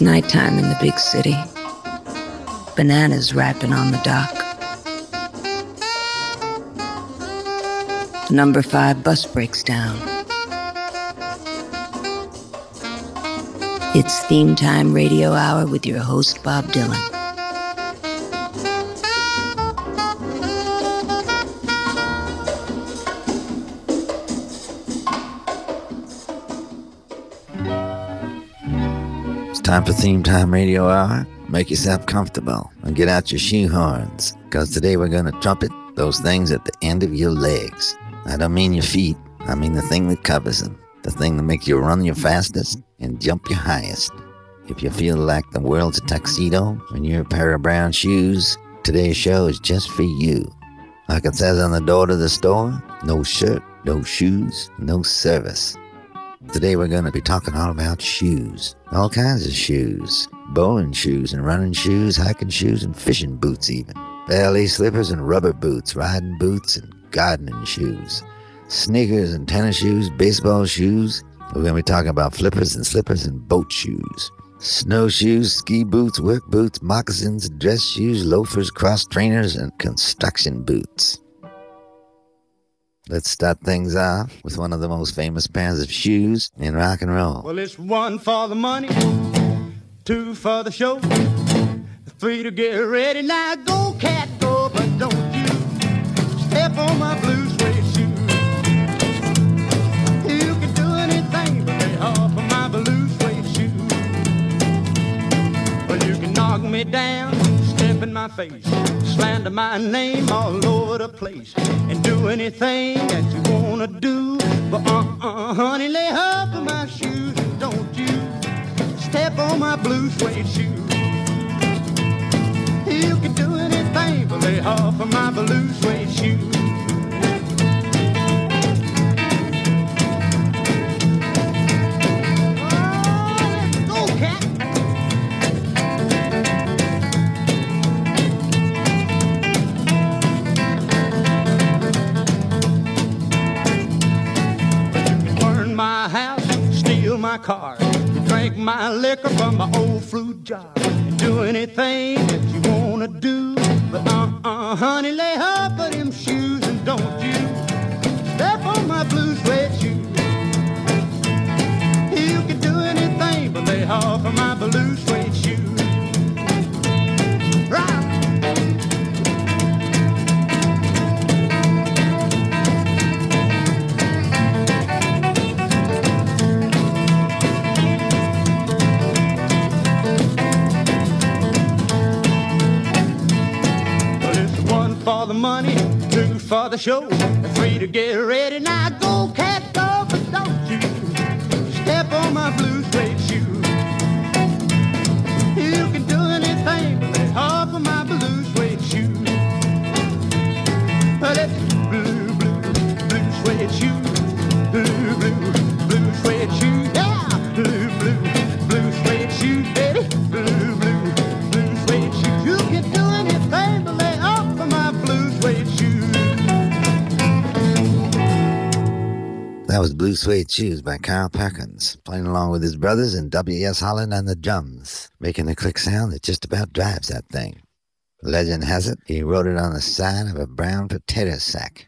It's nighttime in the big city. Bananas ripen on the dock. The number five bus breaks down. It's theme time radio hour with your host, Bob Dylan. Time for Theme Time Radio Hour. Make yourself comfortable and get out your shoehorns, because today we're going to trumpet those things at the end of your legs. I don't mean your feet, I mean the thing that covers them, the thing that makes you run your fastest and jump your highest. If you feel like the world's a tuxedo and you're a pair of brown shoes, today's show is just for you. Like it says on the door to the store, no shirt, no shoes, no service. Today we're going to be talking all about shoes. All kinds of shoes. Bowling shoes and running shoes, hiking shoes and fishing boots even. Ballet slippers and rubber boots, riding boots and gardening shoes. Sneakers and tennis shoes, baseball shoes. We're going to be talking about flippers and slippers and boat shoes. Snowshoes, ski boots, work boots, moccasins, dress shoes, loafers, cross trainers, and construction boots. Let's start things off with one of the most famous pairs of shoes in rock and roll. Well, it's one for the money, two for the show, three to get ready. Now go, cat, go, but don't you step on my blue suede shoe. You can do anything but lay off of my blue suede shoe. Well, you can knock me down, in my face, slander my name all over the place, and do anything that you wanna do. But uh-uh, honey, lay off of my shoes, don't you step on my blue suede shoe. You can do anything but lay off of my blue suede shoe. My car, drink my liquor from my old fruit jar, do anything that you wanna do. But uh-uh, honey, lay off of them shoes and don't you step on my blue suede shoes. You can do anything but lay off of my blue for the money, two for the show, three to get ready. Now go, cat, go, but don't you step on my blue suede shoe. You can do anything but lay off of my blue suede shoe. Well, it's blue, blue, blue suede shoe. Blue, blue That was Blue Suede Shoes by Carl Perkins, playing along with his brothers and W.S. Holland on the drums, making a click sound that just about drives that thing. Legend has it, he wrote it on the side of a brown potato sack.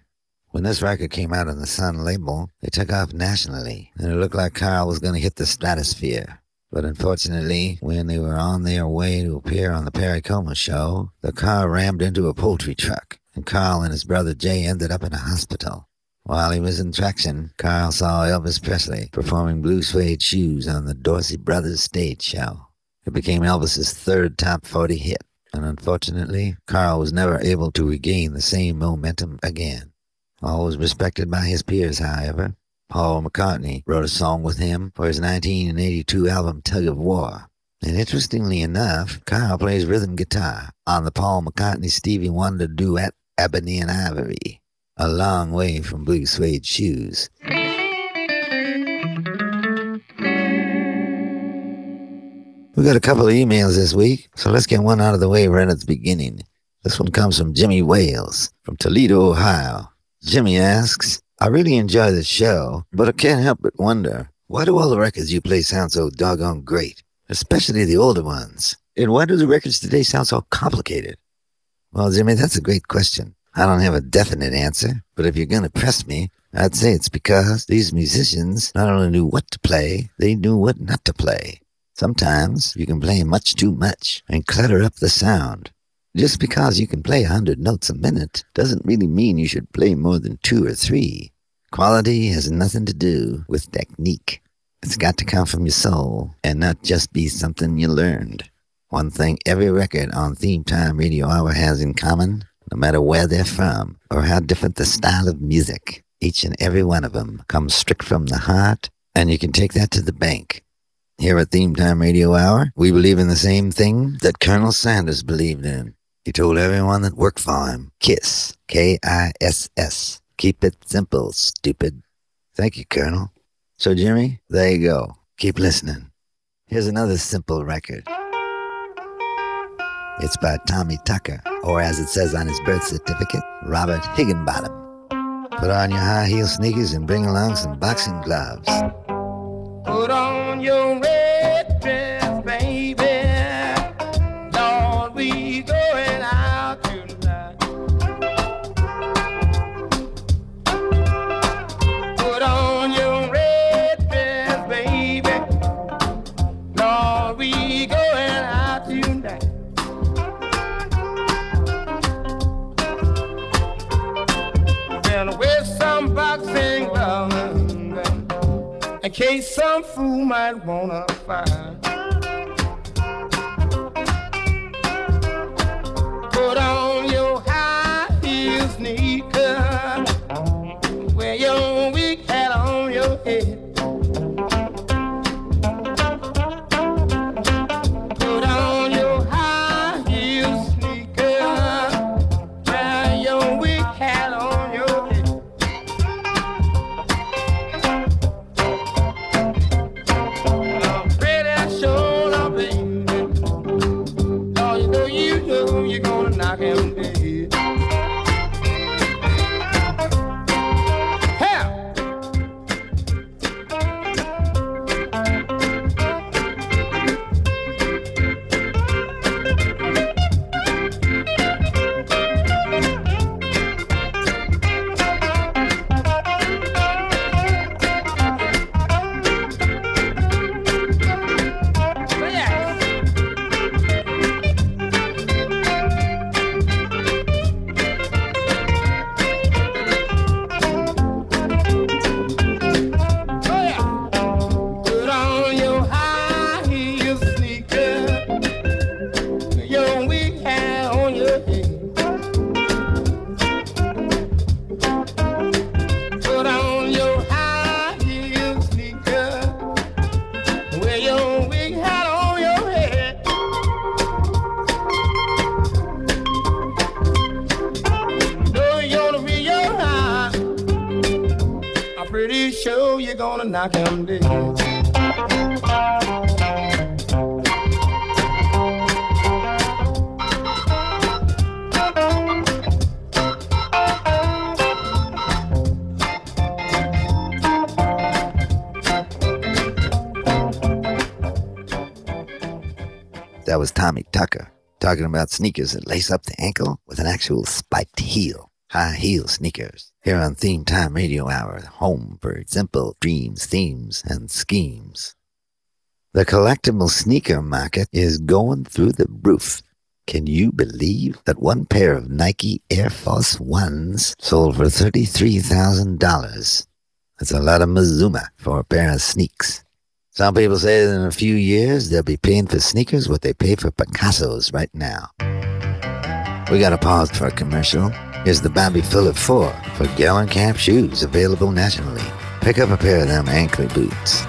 When this record came out on the Sun label, it took off nationally, and it looked like Carl was going to hit the stratosphere. But unfortunately, when they were on their way to appear on the Perry Como show, the car rammed into a poultry truck, and Carl and his brother Jay ended up in a hospital. While he was in traction, Carl saw Elvis Presley performing blue suede shoes on the Dorsey Brothers stage show. It became Elvis's third top 40 hit, and unfortunately, Carl was never able to regain the same momentum again. Always respected by his peers, however, Paul McCartney wrote a song with him for his 1982 album Tug of War. And interestingly enough, Carl plays rhythm guitar on the Paul McCartney Stevie Wonder duet Ebony and Ivory, a long way from blue suede shoes. We got a couple of emails this week, so let's get one out of the way right at the beginning. This one comes from Jimmy Wales from Toledo, Ohio. Jimmy asks, I really enjoy the show, but I can't help but wonder, why do all the records you play sound so doggone great? especially the older ones. And why do the records today sound so complicated? Well, Jimmy, that's a great question. I don't have a definite answer, but if you're going to press me, I'd say it's because these musicians not only knew what to play, they knew what not to play. Sometimes you can play much too much and clutter up the sound. Just because you can play a hundred notes a minute doesn't really mean you should play more than two or three. Quality has nothing to do with technique. It's got to come from your soul and not just be something you learned. One thing every record on Theme Time Radio Hour has in common, no matter where they're from or how different the style of music, each and every one of them comes strict from the heart, and you can take that to the bank. Here at Theme Time Radio Hour, we believe in the same thing that Colonel Sanders believed in. He told everyone that worked for him, KISS, K-I-S-S. Keep it simple, stupid. Thank you, Colonel. So, Jimmy, there you go. Keep listening. Here's another simple record. It's by Tommy Tucker, or as it says on his birth certificate, Robert Higginbotham. Put on your high heel sneakers and bring along some boxing gloves. Put on your red dress, baby. In case some fool might wanna find. Put on talking about sneakers that lace up the ankle with an actual spiked heel. High heel sneakers. Here on Theme Time Radio Hour, home for simple dreams, themes, and schemes. The collectible sneaker market is going through the roof. Can you believe that one pair of Nike Air Force Ones sold for $33,000? That's a lot of Mazuma for a pair of sneaks. Some people say that in a few years they'll be paying for sneakers what they pay for Picasso's right now. We got to pause for a commercial. Here's the Bobby Fuller 4 for Gallenkamp shoes available nationally. Pick up a pair of them ankle boots.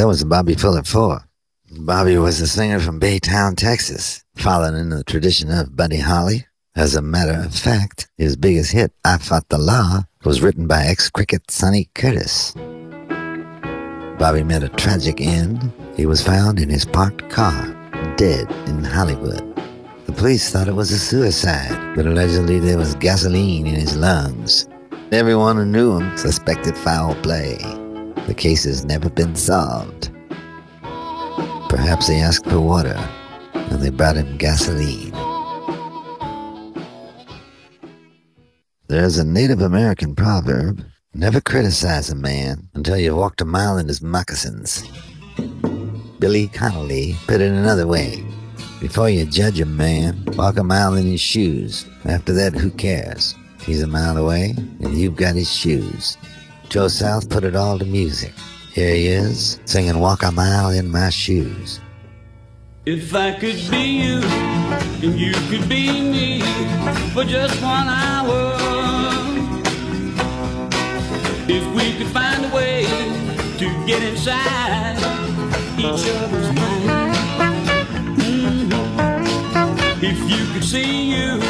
That was Bobby Fuller 4. Bobby was a singer from Baytown, Texas, following in the tradition of Buddy Holly. As a matter of fact, his biggest hit, I Fought the Law, was written by ex-cricket Sonny Curtis. Bobby met a tragic end. He was found in his parked car, dead in Hollywood. The police thought it was a suicide, but allegedly there was gasoline in his lungs. Everyone who knew him suspected foul play. The case has never been solved. Perhaps they asked for water, and they brought him gasoline. There's a Native American proverb never criticize a man until you've walked a mile in his moccasins. Billy Connolly put it another way before you judge a man, walk a mile in his shoes. After that, who cares? He's a mile away, and you've got his shoes. Joe South put it all to music. Here he is, singing Walk a Mile in My Shoes. If I could be you, and you could be me for just one hour. If we could find a way to get inside each other's mind. Mm-hmm. If you could see you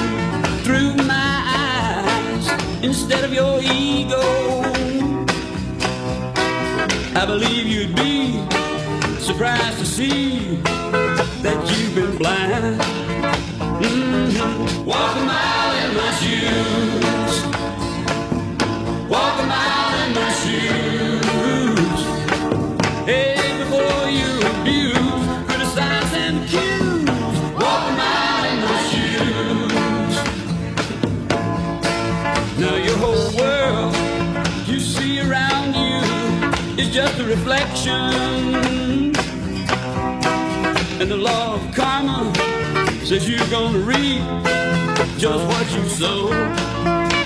through my eyes instead of your ego. I believe you'd be surprised to see that you've been blind. Mm-hmm. Walk a mile in my shoes. Walk a mile in my shoes. Is just a reflection. And the law of karma says you're gonna reap just what you sow.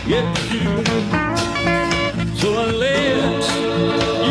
Yes, you. So unless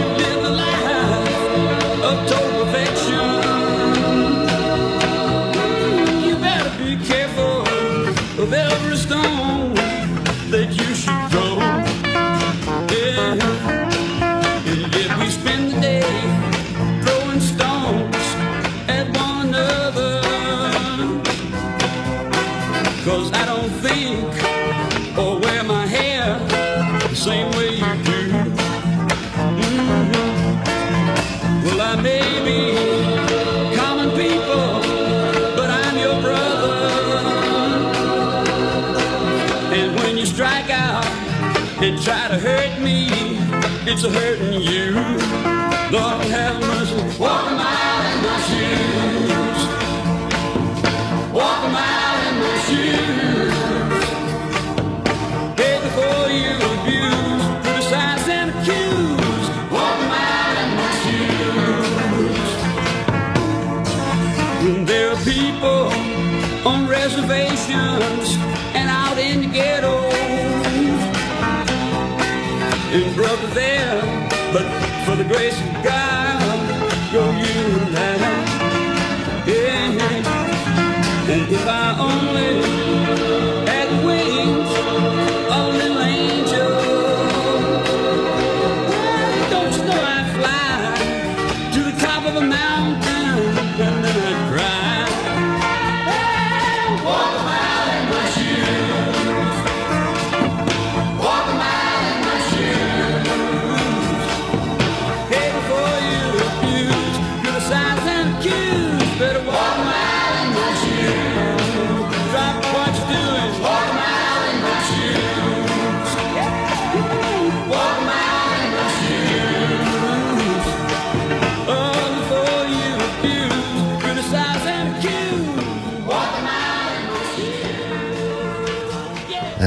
try to hurt me, it's a hurting you. Lord have mercy. Walk a mile but for the grace of God,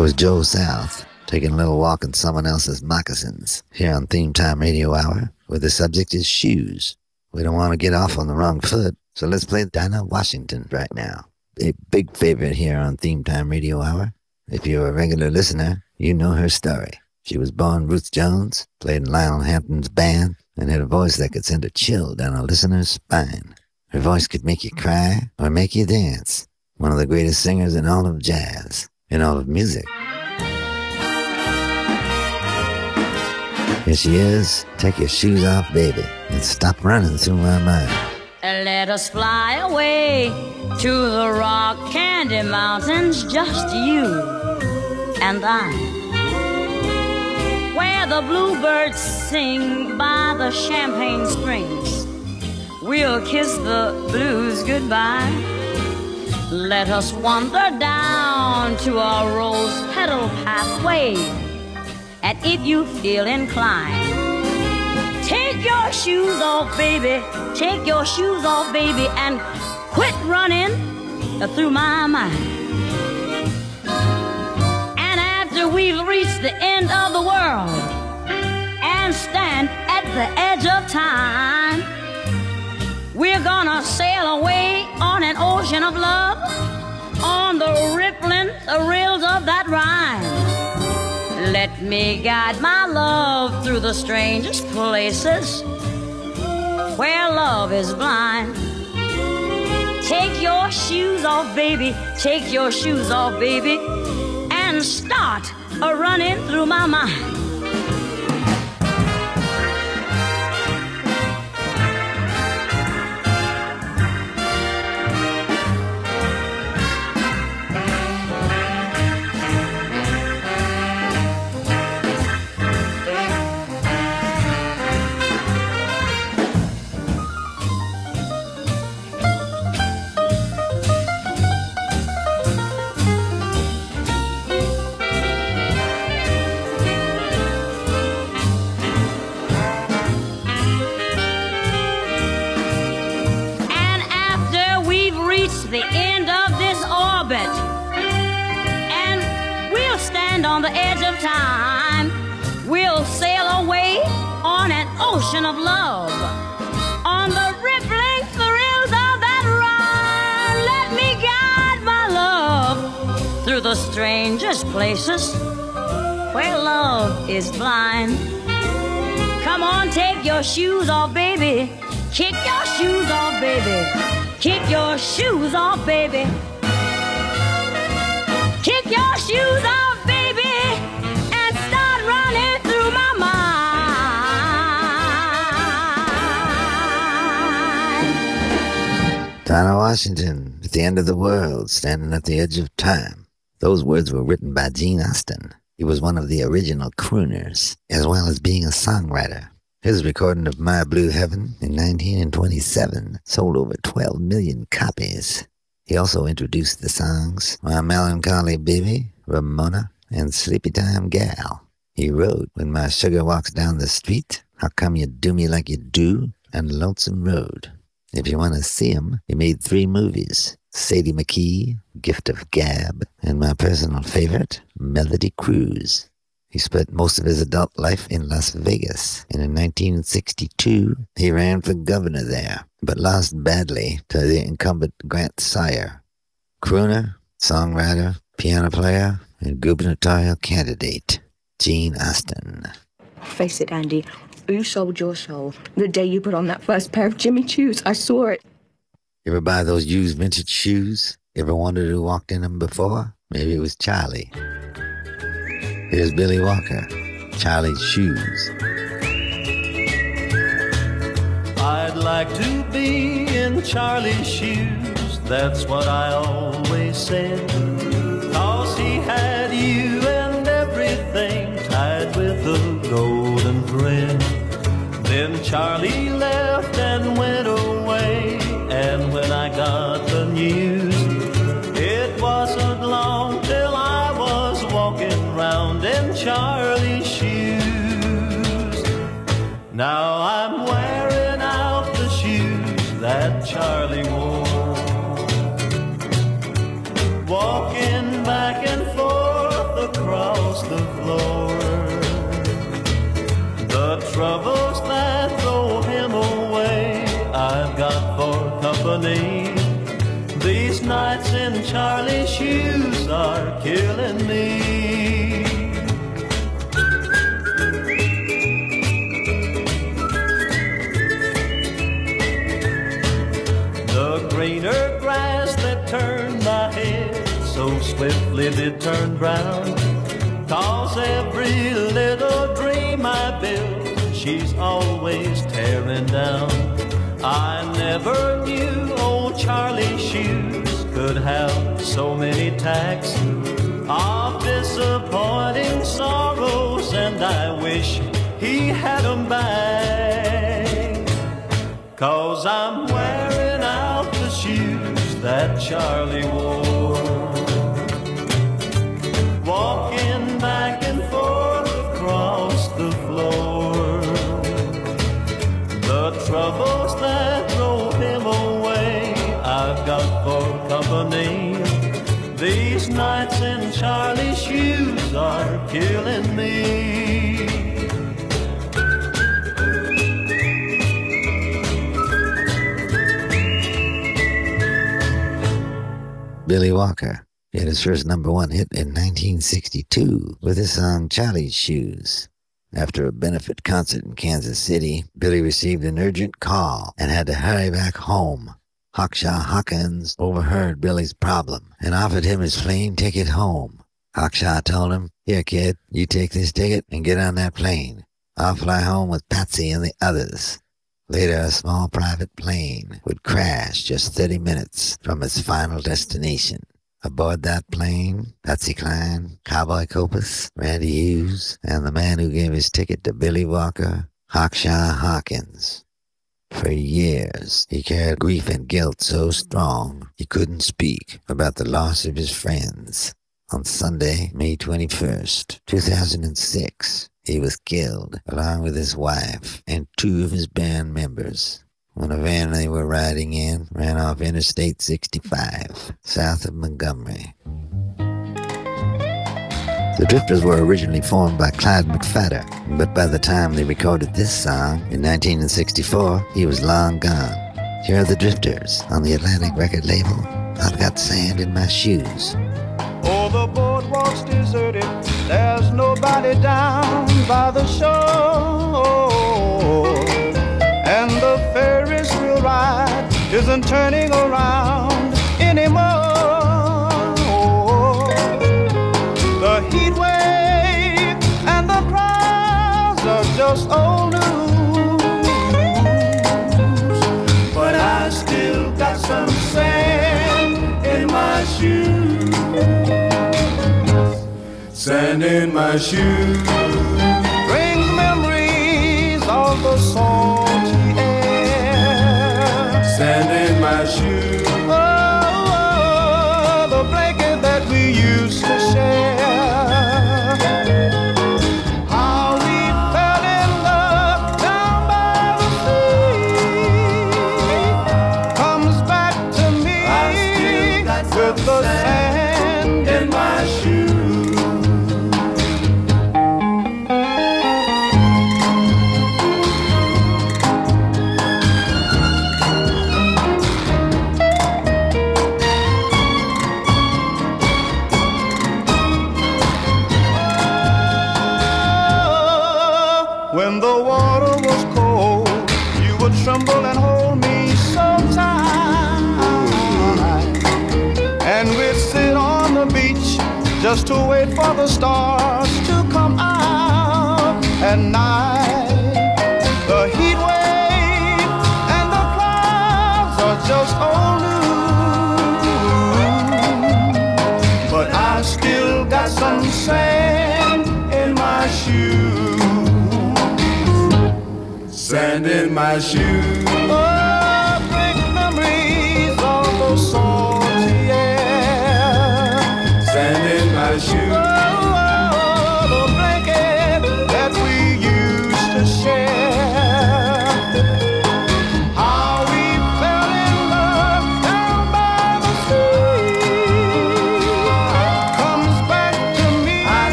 That was Joe South taking a little walk in someone else's moccasins here on Theme Time Radio Hour, where the subject is shoes. We don't want to get off on the wrong foot, so let's play Dinah Washington right now. A big favorite here on Theme Time Radio Hour. If you're a regular listener, you know her story. She was born Ruth Jones, played in Lionel Hampton's band, and had a voice that could send a chill down a listener's spine. Her voice could make you cry or make you dance. One of the greatest singers in all of jazz, in all of music. Here she is. Take your shoes off, baby, and stop running through my mind. And let us fly away to the rock candy mountains, just you and I. Where the bluebirds sing by the champagne springs, we'll kiss the blues goodbye. Let us wander down to our rose petal pathway, and if you feel inclined, take your shoes off, baby. Take your shoes off, baby, and quit running through my mind. And after we've reached the end of the world and stand at the edge of time, we're gonna sail away on an ocean of love on the rippling rills of that rhyme. Let me guide my love through the strangest places where love is blind. Take your shoes off, baby. Take your shoes off, baby, and start a running through my mind. Places where love is blind. Come on, take your shoes off, baby. Kick your shoes off, baby. Kick your shoes off, baby. Kick your shoes off, baby, and start running through my mind. Dinah Washington, at the end of the world, standing at the edge of time. Those words were written by Gene Austin. He was one of the original crooners, as well as being a songwriter. His recording of My Blue Heaven in 1927 sold over 12 million copies. He also introduced the songs My Melancholy Baby, Ramona, and Sleepy Time Gal. He wrote When My Sugar Walks Down the Street, How Come You Do Me Like You Do, and Lonesome Road. If you want to see him, he made three movies Sadie McKee, Gift of Gab, and my personal favorite, Melody Cruise. He spent most of his adult life in Las Vegas, and in 1962 he ran for governor there, but lost badly to the incumbent Grant Sawyer. Crooner, songwriter, piano player, and gubernatorial candidate, Gene Austin. Face it, Andy. You sold your soul the day you put on that first pair of Jimmy Choos. I saw it. Ever buy those used vintage shoes? Ever wondered who walked in them before? Maybe it was Charlie. Here's Billy Walker, Charlie's Shoes. I'd like to be in Charlie's shoes, that's what I always said. Cause he had you and everything tied with a golden thread. Then Charlie left and went company. These nights in Charlie's shoes are killing me. The greener grass that turned my head so swiftly did turn brown. Cause every little dream I built she's always tearing down. I never knew old Charlie Shoes could have so many tacks of disappointing sorrows, and I wish he had them back. Cause I'm wearing out the shoes that Charlie wore. Billy Walker. He had his first number one hit in 1962 with his song Charlie's Shoes. After a benefit concert in Kansas City, Billy received an urgent call and had to hurry back home. Hawkshaw Hawkins overheard Billy's problem and offered him his plane ticket home. Hawkshaw told him, Here, kid, you take this ticket and get on that plane. I'll fly home with Patsy and the others. Later, a small private plane would crash just 30 minutes from its final destination. Aboard that plane, Patsy Cline, Cowboy Copas, Randy Hughes, and the man who gave his ticket to Billy Walker, Hawkshaw Hawkins. For years, he carried grief and guilt so strong he couldn't speak about the loss of his friends. On Sunday, May 21st, 2006, he was killed along with his wife and two of his band members when a van they were riding in ran off Interstate 65 south of Montgomery. The Drifters were originally formed by Clyde McPhatter, but by the time they recorded this song in 1964, he was long gone. Here are the Drifters on the Atlantic record label. I've got sand in my shoes. Oh, the boardwalk's deserted. There's nobody down by the shore. And the Ferris wheel ride isn't turning around Sand in my shoes brings memories of the salty for the stars to come out at night. The heat wave and the clouds are just old news. But I still got some sand in my shoes. Sand in my shoes. Oh, bring memories of salty air. Sand in my shoes.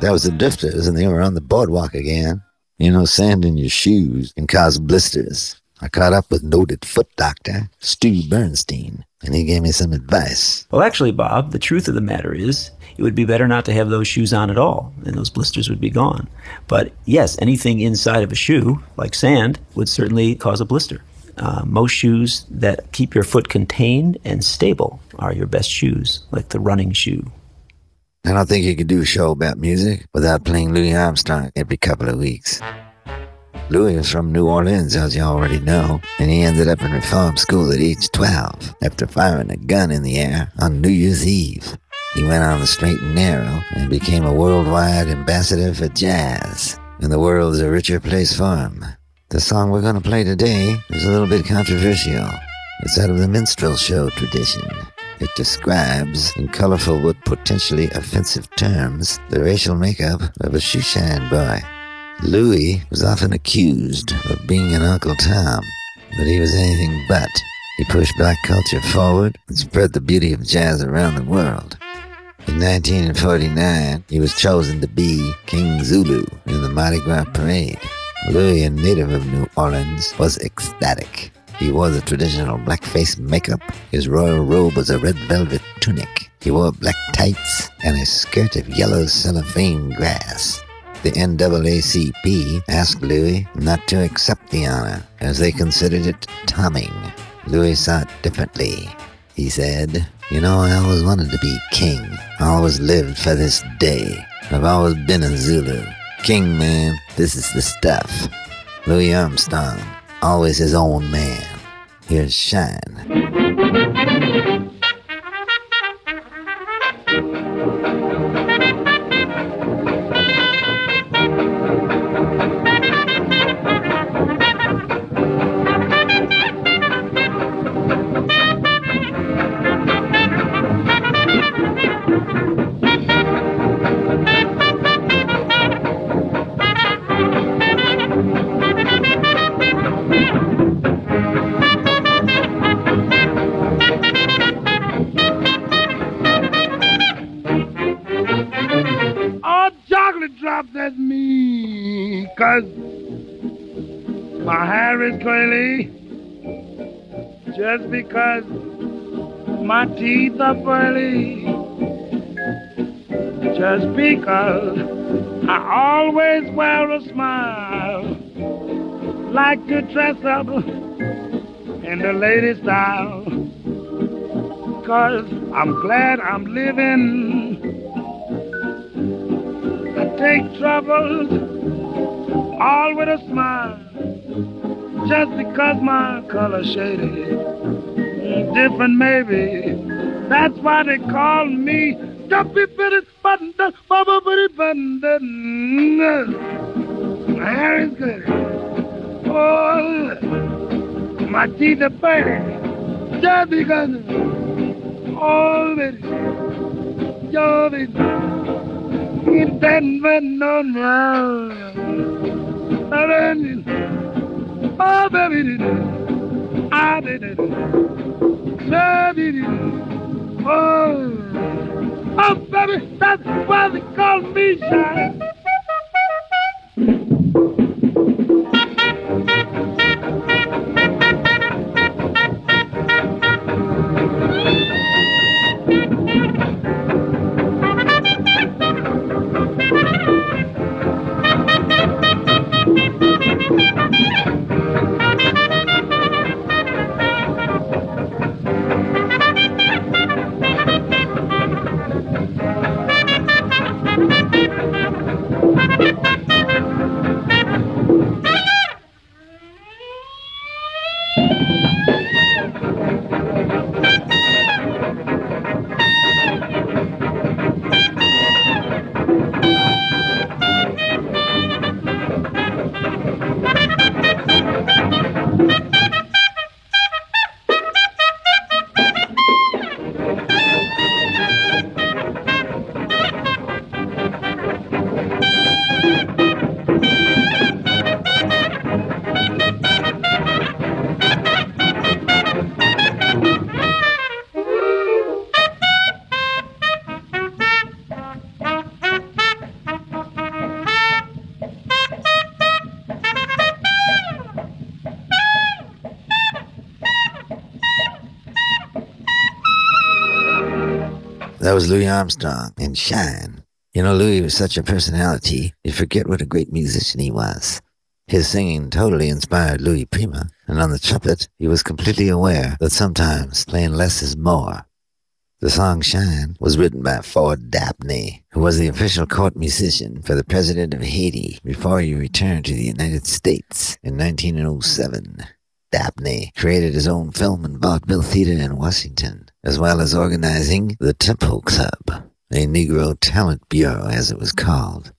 That was the Drifters, and they were on the boardwalk again. You know, sand in your shoes can cause blisters. I caught up with noted foot doctor Stu Bernstein. and he gave me some advice. Well, actually, Bob, the truth of the matter is it would be better not to have those shoes on at all, and those blisters would be gone. But yes, anything inside of a shoe, like sand, would certainly cause a blister. Uh, most shoes that keep your foot contained and stable are your best shoes, like the running shoe. I don't think you could do a show about music without playing Louis Armstrong every couple of weeks. Louis was from New Orleans, as you already know, and he ended up in reform school at age 12 after firing a gun in the air on New Year's Eve. He went on the straight and narrow and became a worldwide ambassador for jazz, and the world's a richer place for him. The song we're going to play today is a little bit controversial. It's out of the minstrel show tradition. It describes, in colorful but potentially offensive terms, the racial makeup of a shoeshine boy. Louis was often accused of being an Uncle Tom, but he was anything but. He pushed black culture forward and spread the beauty of jazz around the world. In 1949, he was chosen to be King Zulu in the Mardi Gras parade. Louis, a native of New Orleans, was ecstatic. He wore the traditional blackface makeup. His royal robe was a red velvet tunic. He wore black tights and a skirt of yellow cellophane grass. The NAACP asked Louis not to accept the honor, as they considered it tomming. Louis saw it differently. He said, You know, I always wanted to be king. I always lived for this day. I've always been a Zulu. King, man, this is the stuff. Louis Armstrong, always his own man. Here's Shine. Just because my teeth are pearly. Just because I always wear a smile. Like to dress up in the lady style. Cause I'm glad I'm living. I take troubles all with a smile. Just because my color shaded, different maybe. That's why they call me Dumpy Bitty Button, Bubba Bitty Button. My hair is good. Oh, my teeth are pretty. Just because, oh, baby, yo, baby. It doesn't been no now. Oh, baby, I did it. Ah, baby, oh, oh, baby, that's why they call me shy. That was Louis Armstrong and Shine. You know, Louis was such a personality, you forget what a great musician he was. His singing totally inspired Louis Prima, and on the trumpet, he was completely aware that sometimes playing less is more. The song Shine was written by Ford Dabney, who was the official court musician for the president of Haiti before he returned to the United States in 1907. Dabney created his own film and vaudeville theater in Washington, as well as organizing the Temple Club, a Negro talent bureau as it was called.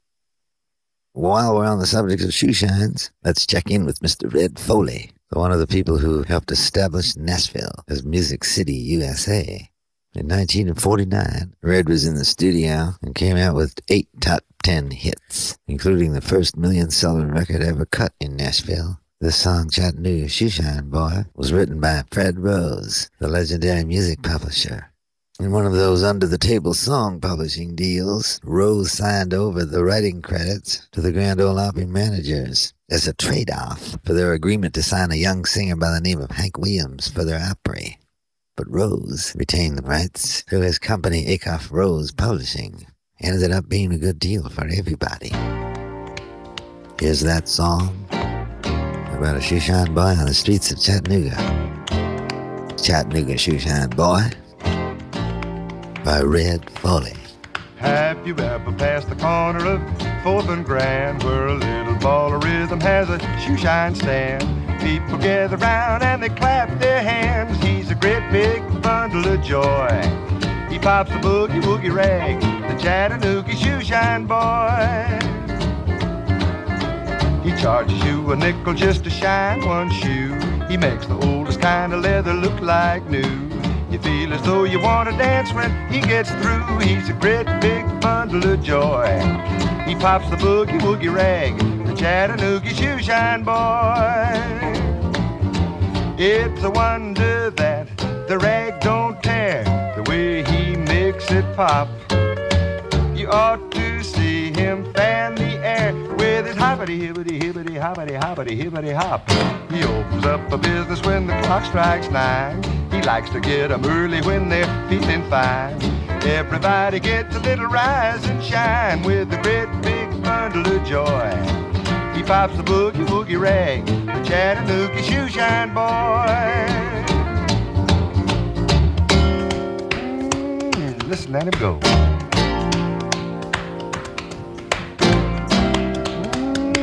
While we're on the subject of shoe shines, let's check in with Mr. Red Foley, one of the people who helped establish Nashville as Music City, USA. In 1949, Red was in the studio and came out with eight top ten hits, including the first million-selling record ever cut in Nashville. The song Chattanooga Shoeshine Boy was written by Fred Rose, the legendary music publisher. In one of those under-the-table song publishing deals, Rose signed over the writing credits to the Grand Ole Opry managers as a trade-off for their agreement to sign a young singer by the name of Hank Williams for their Opry but Rose retained the rights through his company Acuff Rose Publishing. And ended up being a good deal for everybody. Here's that song about a shoeshine boy on the streets of Chattanooga. Chattanooga Shoeshine Boy by Red Foley. Have you ever passed the corner of 4th and Grand where a little ball of rhythm has a shoeshine stand? People gather round and they clap their hands. He's a great big bundle of joy. He pops a boogie woogie rag, the Chattanooga shoeshine boy. He charges you a nickel just to shine one shoe. He makes the oldest kind of leather look like new. You feel as though you want to dance when he gets through. He's a great big bundle of joy. He pops the boogie woogie rag, the Chattanooga shoe shine boy. It's a wonder that the rag don't tear the way he makes it pop. You ought to see him fan the hoppity hibbity hibbity hoppity hoppity hibbity hop. He opens up a business when the clock strikes nine. He likes to get 'em early when they're feeling fine. Everybody gets a little rise and shine with a great big bundle of joy. He pops the boogie woogie rag, the Chattanooga shoeshine boy. Mm, listen, let him go.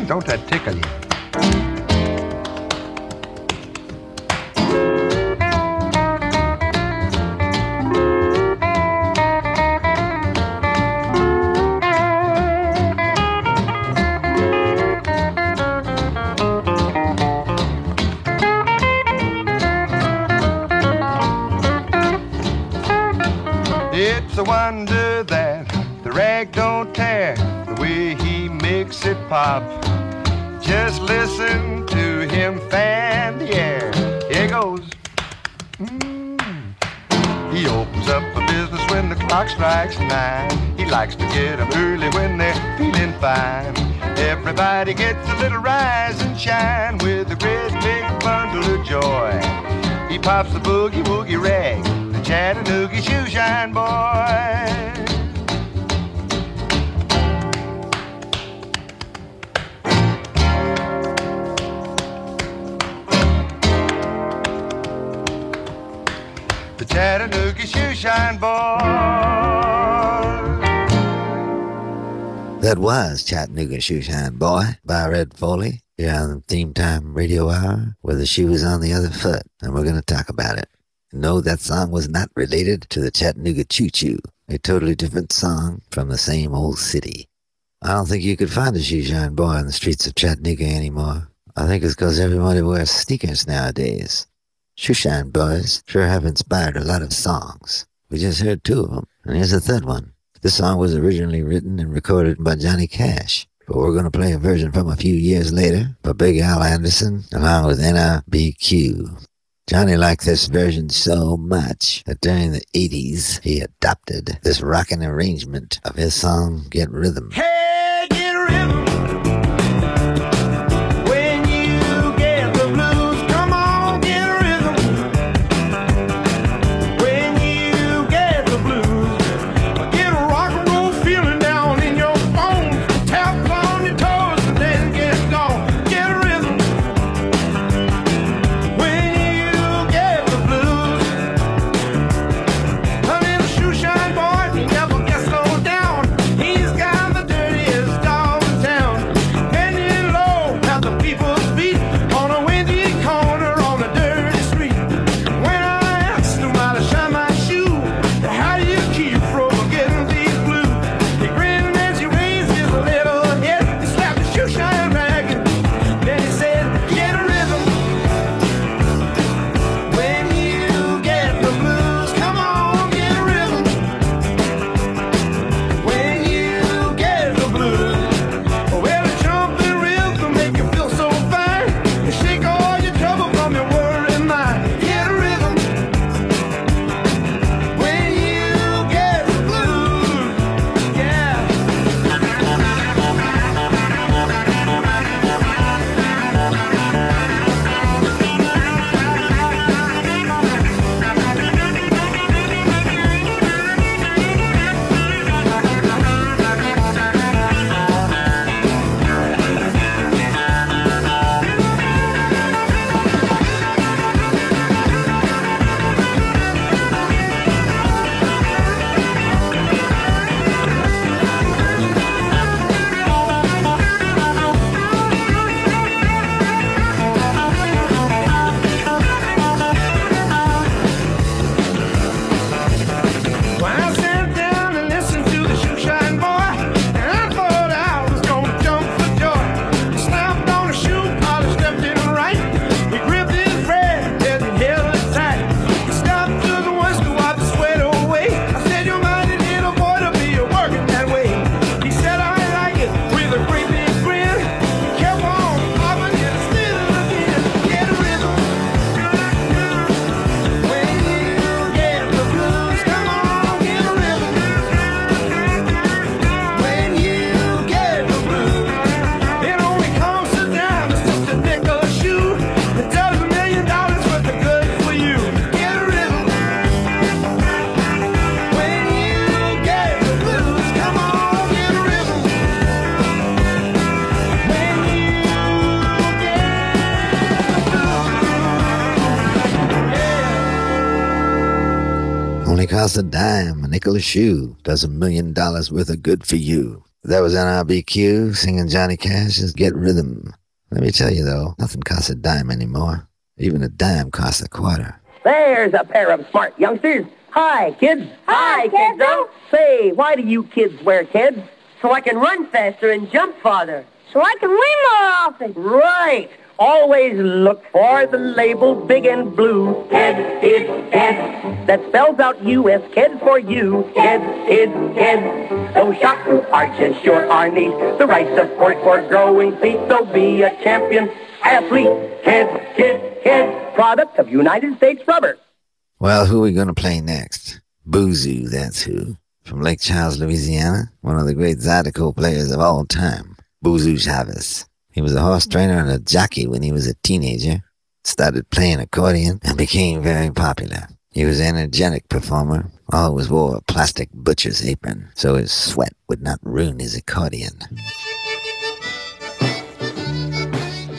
Don't that tickle you? It's a wonder that the rag don't tear the way he makes it pop. Just listen to him fan the air. Here he goes. Mm. He opens up a business when the clock strikes nine. He likes to get 'em early when they're feeling fine. Everybody gets a little rise and shine with a great big bundle of joy. He pops the boogie woogie rag, the Chattanooga shoeshine boy. Boy. That was Chattanooga Shoeshine Boy by Red Foley here on Theme Time Radio Hour, where the shoe is on the other foot, and we're going to talk about it. No, that song was not related to the Chattanooga Choo Choo, a totally different song from the same old city. I don't think you could find a shoeshine boy on the streets of Chattanooga anymore. I think it's because everybody wears sneakers nowadays. Shoeshine boys sure have inspired a lot of songs. We just heard two of them, and here's a third one. This song was originally written and recorded by Johnny Cash, but we're going to play a version from a few years later by Big Al Anderson along with NRBQ. Johnny liked this version so much that during the 80s he adopted this rocking arrangement of his song Get Rhythm. Hey, a dime, a nickel a shoe. Does a million dollars worth of good for you. That was NRBQ singing Johnny Cash's Get Rhythm. Let me tell you though, nothing costs a dime anymore. Even a dime costs a quarter. There's a pair of smart youngsters. Hi, kids. Hi, kiddo. Say, why do you kids wear Keds? So I can run faster and jump farther. So I can win more often. Right. Always look for the label big and blue. Keds, Keds, Keds. That spells out U.S. Keds for you. Keds, Keds, Keds. Those through arches sure are neat. The right support for growing feet. So be a champion athlete. Keds, Keds, Keds. Product of United States Rubber. Well, who are we going to play next? Boozoo, that's who. From Lake Charles, Louisiana, one of the great Zydeco players of all time, Boozoo Chavez. He was a horse trainer and a jockey when he was a teenager, started playing accordion, and became very popular. He was an energetic performer, always wore a plastic butcher's apron so his sweat would not ruin his accordion.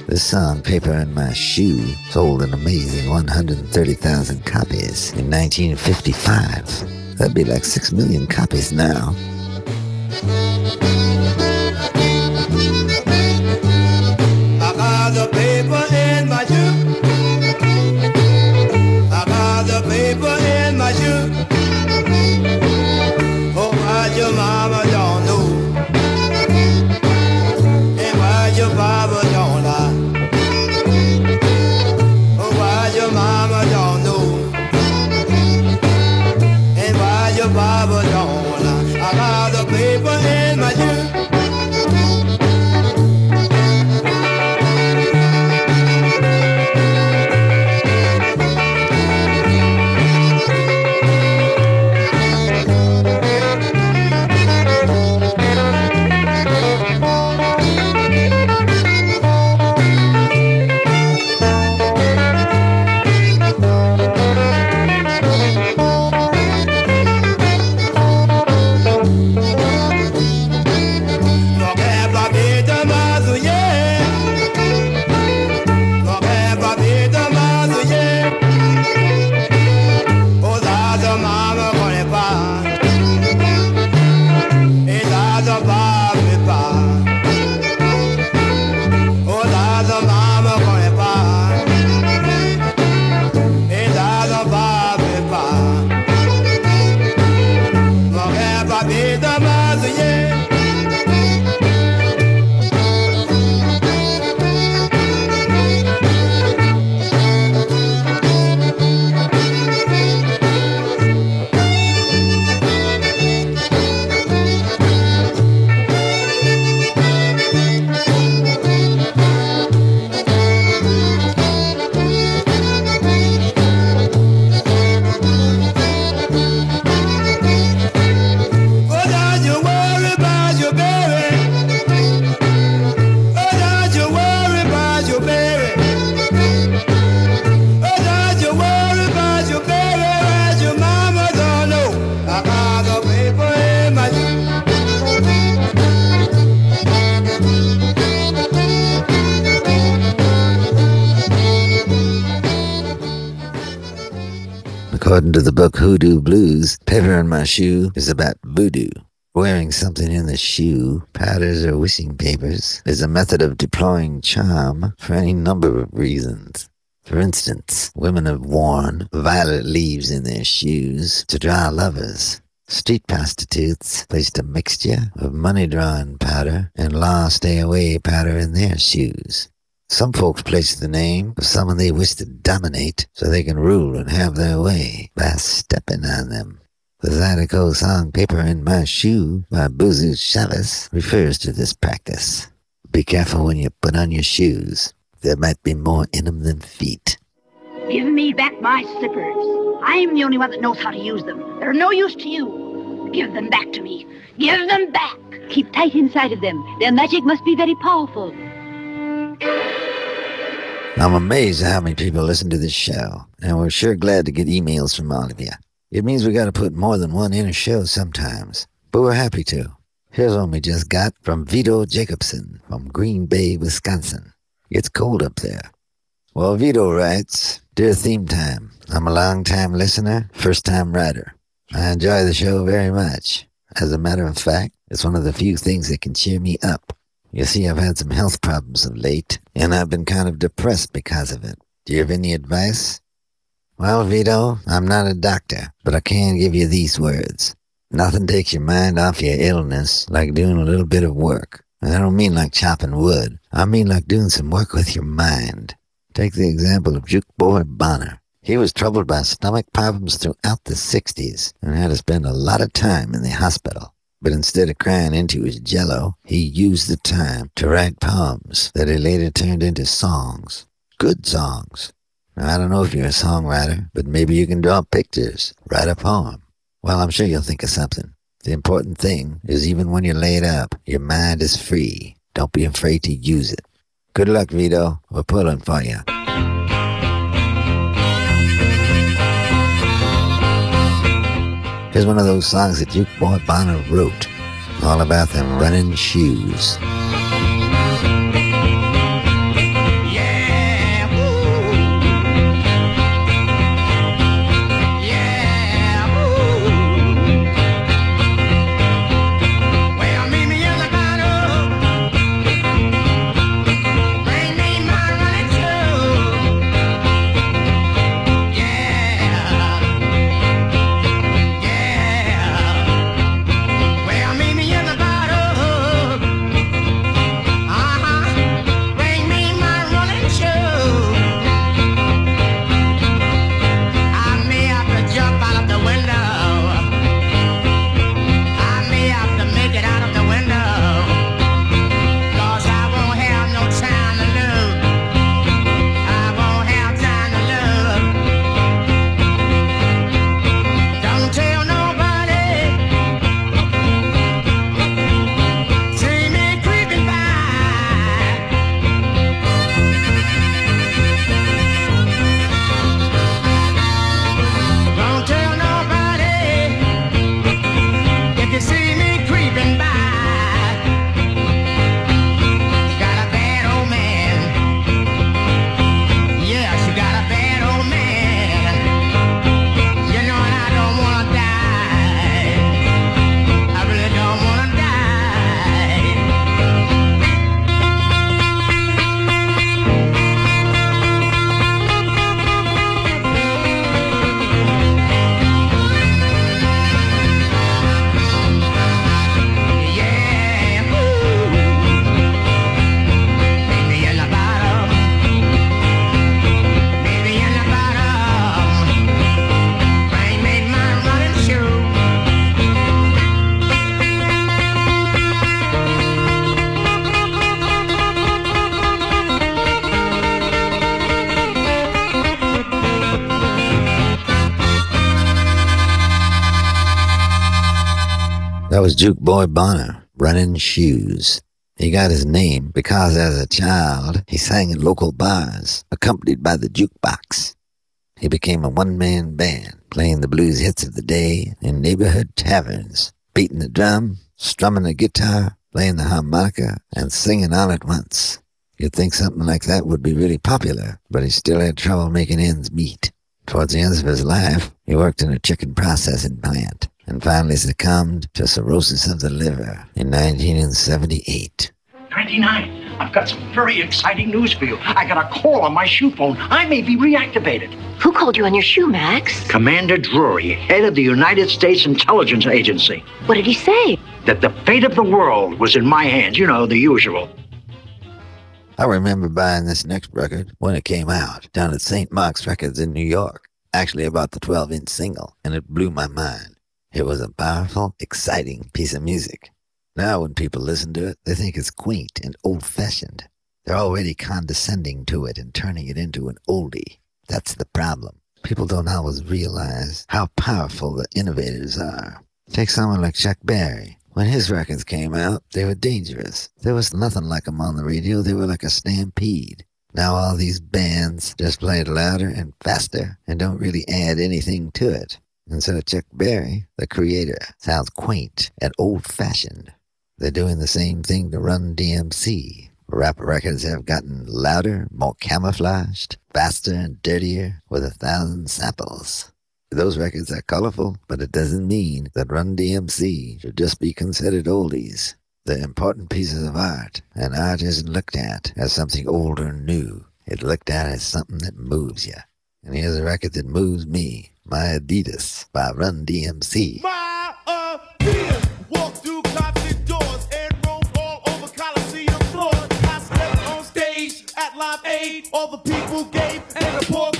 This song, Paper in My Shoe, sold an amazing 130,000 copies in 1955. That'd be like 6 million copies now. The According to the book Hoodoo Blues, Paper in My Shoe is about voodoo. Wearing something in the shoe, powders or wishing papers, is a method of deploying charm for any number of reasons. For instance, women have worn violet leaves in their shoes to draw lovers. Street prostitutes placed a mixture of money drawing powder and law stay away powder in their shoes. Some folks place the name of someone they wish to dominate so they can rule and have their way by stepping on them. The Zydeco song Paper in My Shoe by Boozoo Chavez refers to this practice. Be careful when you put on your shoes. There might be more in 'em than feet. Give me back my slippers. I'm the only one that knows how to use them. They're no use to you. Give them back to me. Give them back. Keep tight inside of them. Their magic must be very powerful. I'm amazed at how many people listen to this show, and we're sure glad to get emails from all of you. It means we gotta put more than one in a show sometimes, but we're happy to. Here's one we just got from Vito Jacobson from Green Bay, Wisconsin. It's cold up there. Well, Vito writes, Dear Theme Time, I'm a long time listener, first time writer. I enjoy the show very much. As a matter of fact, it's one of the few things that can cheer me up. You see, I've had some health problems of late, and I've been kind of depressed because of it. Do you have any advice? Well, Vito, I'm not a doctor, but I can give you these words. Nothing takes your mind off your illness like doing a little bit of work. And I don't mean like chopping wood. I mean like doing some work with your mind. Take the example of Juke Boy Bonner. He was troubled by stomach problems throughout the 60s and had to spend a lot of time in the hospital. But instead of crying into his jello, he used the time to write poems that he later turned into songs. Good songs. Now, I don't know if you're a songwriter, but maybe you can draw pictures, write a poem. Well, I'm sure you'll think of something. The important thing is even when you're laid up, your mind is free. Don't be afraid to use it. Good luck, Vito. We're pulling for you. Here's one of those songs that Juke Boy Bonner wrote, all about them running shoes. Juke Boy Bonner, Running Shoes. He got his name because as a child, he sang in local bars, accompanied by the jukebox. He became a one-man band, playing the blues hits of the day in neighborhood taverns, beating the drum, strumming the guitar, playing the harmonica, and singing all at once. You'd think something like that would be really popular, but he still had trouble making ends meet. Towards the end of his life, he worked in a chicken processing plant and finally succumbed to cirrhosis of the liver in 1978. 99. I've got some very exciting news for you. I got a call on my shoe phone. I may be reactivated. Who called you on your shoe, Max? Commander Drury, head of the United States Intelligence Agency. What did he say? That the fate of the world was in my hands. You know, the usual. I remember buying this next record when it came out down at St. Mark's Records in New York. Actually, about the 12 inch single, and it blew my mind. It was a powerful, exciting piece of music. Now, when people listen to it, they think it's quaint and old fashioned. They're already condescending to it and turning it into an oldie. That's the problem. People don't always realize how powerful the innovators are. Take someone like Chuck Berry. When his records came out, they were dangerous. There was nothing like them on the radio. They were like a stampede. Now all these bands just play it louder and faster and don't really add anything to it. And so Chuck Berry, the creator, sounds quaint and old-fashioned. They're doing the same thing to Run DMC. Rap records have gotten louder, more camouflaged, faster and dirtier with a thousand samples. Those records are colorful, but it doesn't mean that Run DMC should just be considered oldies. They're important pieces of art, and art isn't looked at as something old or new. It's looked at as something that moves you. And here's a record that moves me, My Adidas by Run DMC. My Adidas walk through doors and roam all over Coliseum floors. I stepped on stage at Live Aid. All the people gave and the poor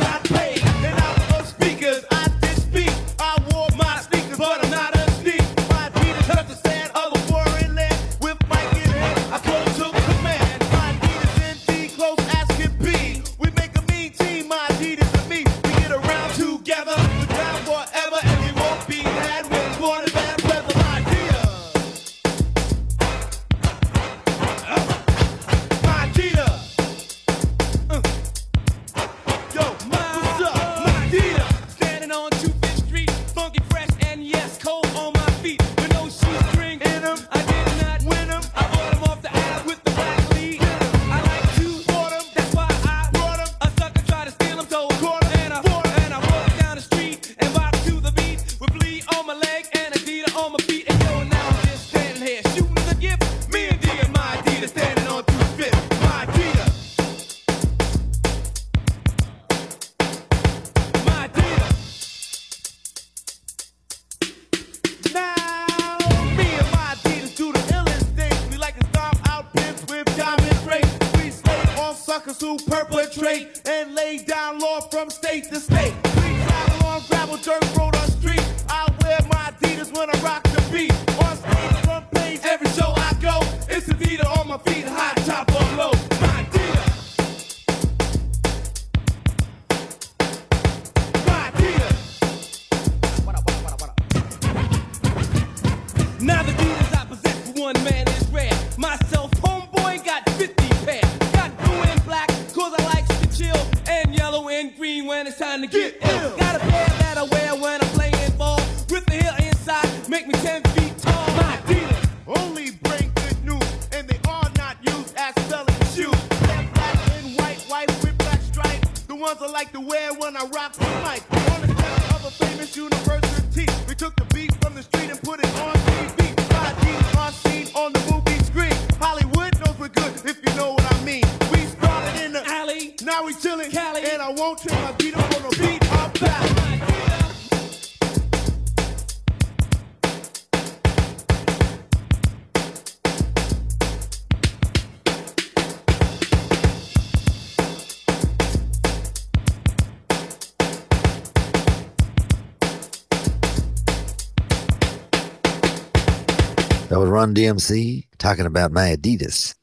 That was Run DMC talking about my Adidas.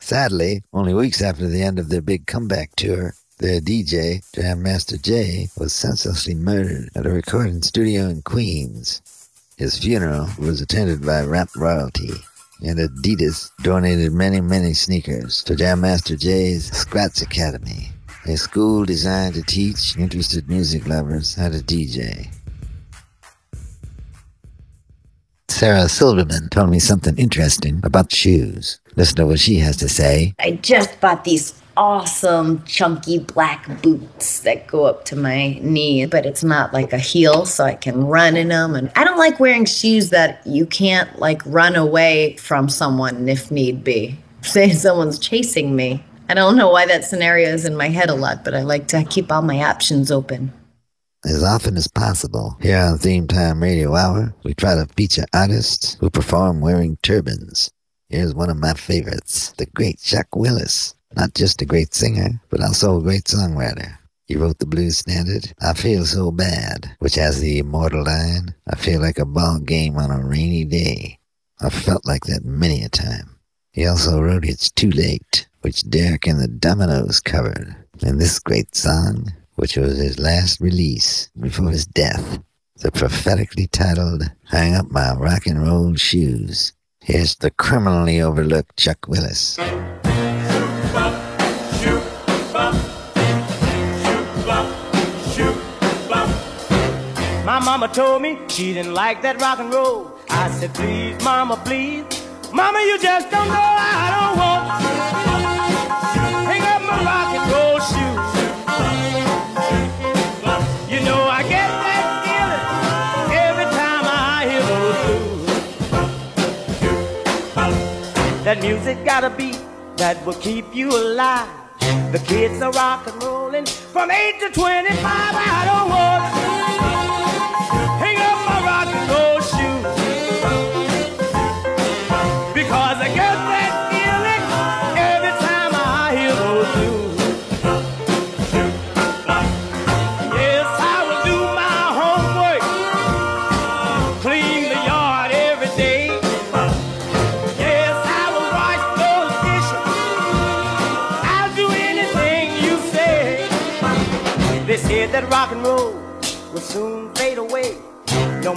Sadly, only weeks after the end of their big comeback tour, their DJ, Jam Master Jay, was senselessly murdered at a recording studio in Queens. His funeral was attended by rap royalty, and Adidas donated many, many sneakers to Jam Master Jay's Scratch Academy, a school designed to teach interested music lovers how to DJ. Sarah Silverman told me something interesting about shoes. Listen to what she has to say. I just bought these awesome chunky black boots that go up to my knee, but it's not like a heel, so I can run in them. And I don't like wearing shoes that you can't like run away from someone if need be. Say someone's chasing me. I don't know why that scenario is in my head a lot, but I like to keep all my options open. As often as possible, here on Theme Time Radio Hour, we try to feature artists who perform wearing turbans. Here's one of my favorites, the great Chuck Willis. Not just a great singer, but also a great songwriter. He wrote the blues standard, I Feel So Bad, which has the immortal line, I feel like a ball game on a rainy day. I've felt like that many a time. He also wrote It's Too Late, which Derek and the Dominos covered. And this great song, which was his last release before his death, the prophetically titled Hang Up My Rock and Roll Shoes. Here's the criminally overlooked Chuck Willis. My mama told me she didn't like that rock and roll. I said, please, mama, please. Mama, you just don't know I don't want music got a beat that will keep you alive. The kids are rock and rolling from 8 to 25. I don't want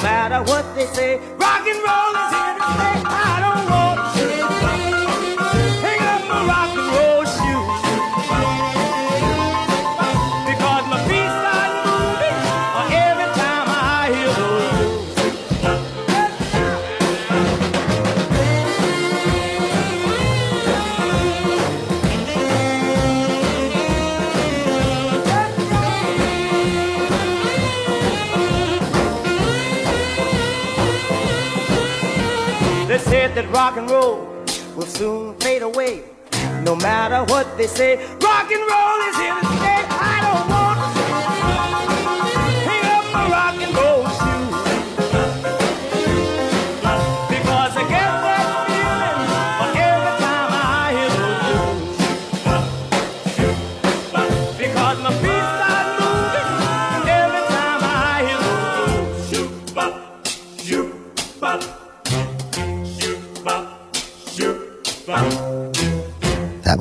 matter what they say, rock and roll will soon fade away. No matter what they say, rock and roll is here to stay. I don't want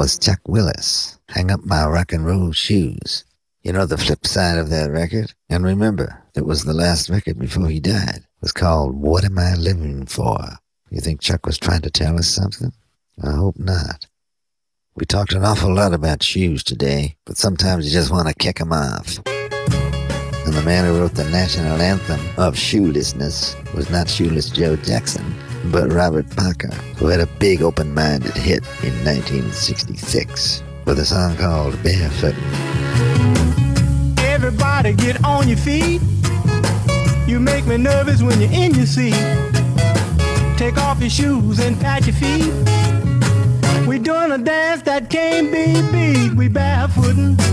was Chuck Willis. Hang up my rock and roll shoes. You know the flip side of that record? And remember, it was the last record before he died. It was called What Am I Living For? You think Chuck was trying to tell us something? I hope not. We talked an awful lot about shoes today, but sometimes you just want to kick 'em off. And the man who wrote the national anthem of shoelessness was not Shoeless Joe Jackson, but Robert Parker, who had a big open-minded hit in 1966 with a song called Barefoot. Everybody get on your feet. You make me nervous when you're in your seat. Take off your shoes and pat your feet. We're doing a dance that can't be beat. We barefootin'.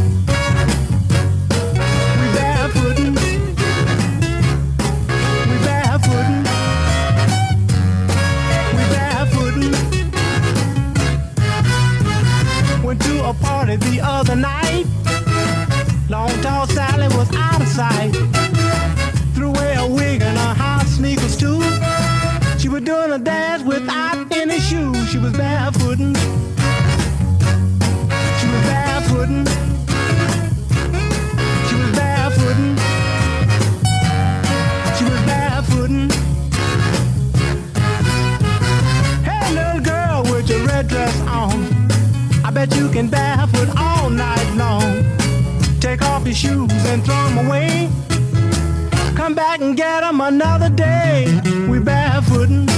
Party the other night. Long tall Sally was out of sight. Threw away a wig and her high sneakers too. She was doing a dance without any shoes. She was barefootin'. Bet you can barefoot all night long. Take off your shoes and throw them away. Come back and get them another day. We barefootin'.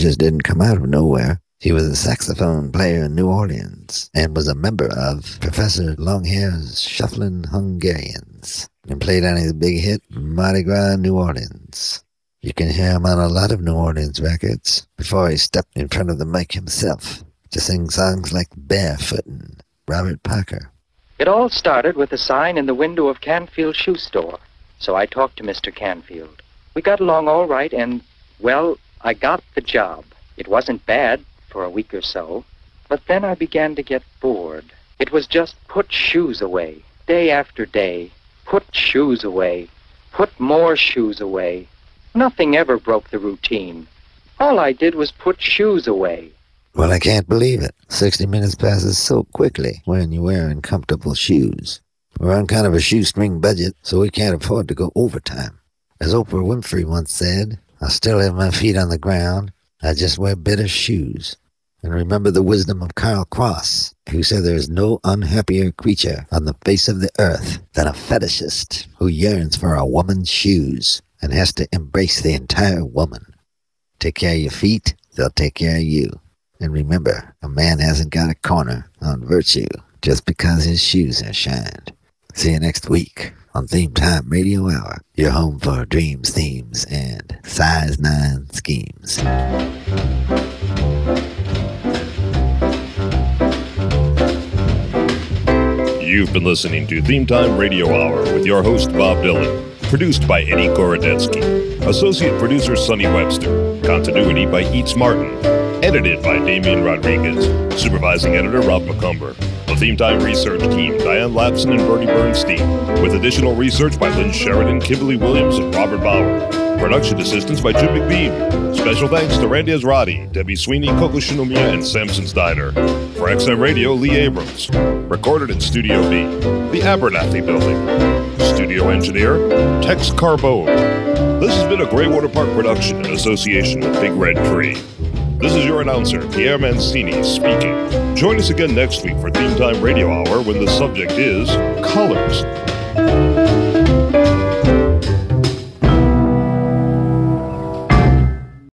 Just didn't come out of nowhere. He was a saxophone player in New Orleans and was a member of Professor Longhair's Shuffling Hungarians and played on his big hit Mardi Gras New Orleans. You can hear him on a lot of New Orleans records before he stepped in front of the mic himself to sing songs like Barefoot and Robert Parker. It all started with a sign in the window of Canfield Shoe Store. So I talked to Mr. Canfield. We got along all right, and, well, I got the job. It wasn't bad for a week or so, but then I began to get bored. It was just put shoes away, day after day. Put shoes away. Put more shoes away. Nothing ever broke the routine. All I did was put shoes away. Well, I can't believe it. 60 minutes passes so quickly when you're wearing comfortable shoes. We're on kind of a shoestring budget, so we can't afford to go overtime. As Oprah Winfrey once said, I still have my feet on the ground. I just wear better shoes. And remember the wisdom of Karl Kraus, who said there is no unhappier creature on the face of the earth than a fetishist who yearns for a woman's shoes and has to embrace the entire woman. Take care of your feet, they'll take care of you. And remember, a man hasn't got a corner on virtue just because his shoes are shined. See you next week on Theme Time Radio Hour, your home for dreams, themes, and size nine schemes. You've been listening to Theme Time Radio Hour with your host, Bob Dylan. Produced by Eddie Gorodetsky. Associate producer, Sonny Webster. Continuity by Eats Martin. Edited by Damian Rodriguez. Supervising editor, Rob Macomber. The Theme Time research team, Diane Lapson and Bernie Bernstein. With additional research by Lynn Sheridan, Kimberly Williams, and Robert Bauer. Production assistance by Jim McBean. Special thanks to Randy Ezratty, Debbie Sweeney, Coco Shinomiya, and Samson's Diner. For XM Radio, Lee Abrams. Recorded in Studio B, the Abernathy Building. Studio engineer, Tex Carbone. This has been a Greywater Park production in association with Big Red Tree. This is your announcer, Pierre Mancini, speaking. Join us again next week for Theme Time Radio Hour when the subject is colors.